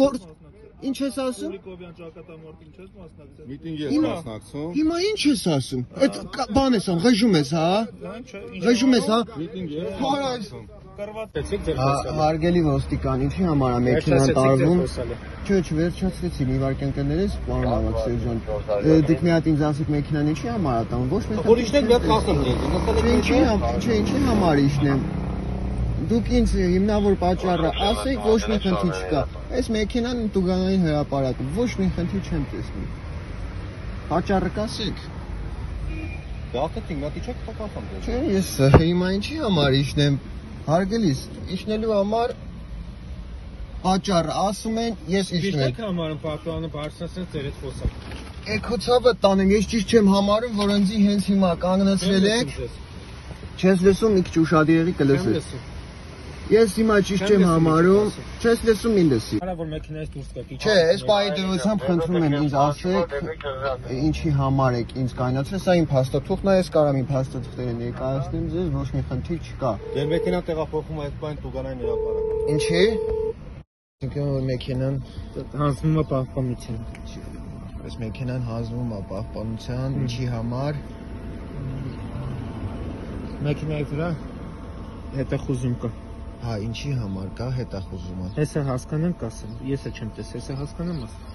Գործ Ինչ ես ասում։ Կոբյան ճակատամարտին չես մասնակցել։ Միտինգի ես մասնակցում։ Հիմա ինչ ես ասում։ Այդ բան ես անում, ղեժում ես, հա։ ինչ Ղեժում ես, հա։ Միտինգի ես մասնակցում։ կրված ձեր Հա- Հարգելի ոստիկան, ինչի համար է մեքենան տարվում։ Չէ, չվերջացրեցի մի վարքյան կներես, պարոն Ավակ Սերժան։ Դուք մի հատ ինձ ասիք մեքենան ինչի համար է տան, ոչ մի մի հատ խախտում Չէ, ինչի ինչի համար իշնեմ։ Դուք ինձ հիմնավոր պատճառը ասեք, ոչ մի խնդիր չկա։ Այս մեքենան տուգանային հրապարակը ոչ մի խնդիր չեմ տեսնում։ Պատճառը կասեք։ Գաղթեցինք, մատի չեք խախտում։ Չէ, ես հիմա ինչի համար իշնեմ։ Հարգելիս, իշնելու համար պատճառը ասում են, ես իշնեմ։ Իսկ համարում պարտանը բարձրացնես ձեր հետ խոսակ։ Էքոցավը տանեմ, ես ճիշտ չեմ համարում, որ ինձ հենց հիմա կանգնեցրել եք։ Չես լսում, մի քիչ ուշադիրի կլսես։ Ես հիմա ճիշտ չեմ համարում, չես լսում ինձ լսի։ Արա որ մեքենայից դուրս գա։ Չէ, այս պահի դրությամբ խնդրում եմ ինձ ասեք, ինչի համար եք ինձ կայնացրել, սա իմ փաստաթուղթն է, ես կարամ իմ փաստաթղթերը ներկայացնեմ ձեզ, ոչ մի խնդիր չկա։ Դեր մեքենան տեղափոխում է այդ բան տուգանային հրապարակ։ Ինչի՞։ Ինքն որ մեքենան, Հանձնում է պահպանություն։ այս մեքենան հանձնվում է պահպանության, ինչի համար։ Մեքենայի վրա հետը խուզում կա։ Հա, ինչի համար կա հետախուզումը։ Հեսը հասկանանք ասեմ։ Եսը չեմ տեսել, հեսը հասկանամ ասեմ։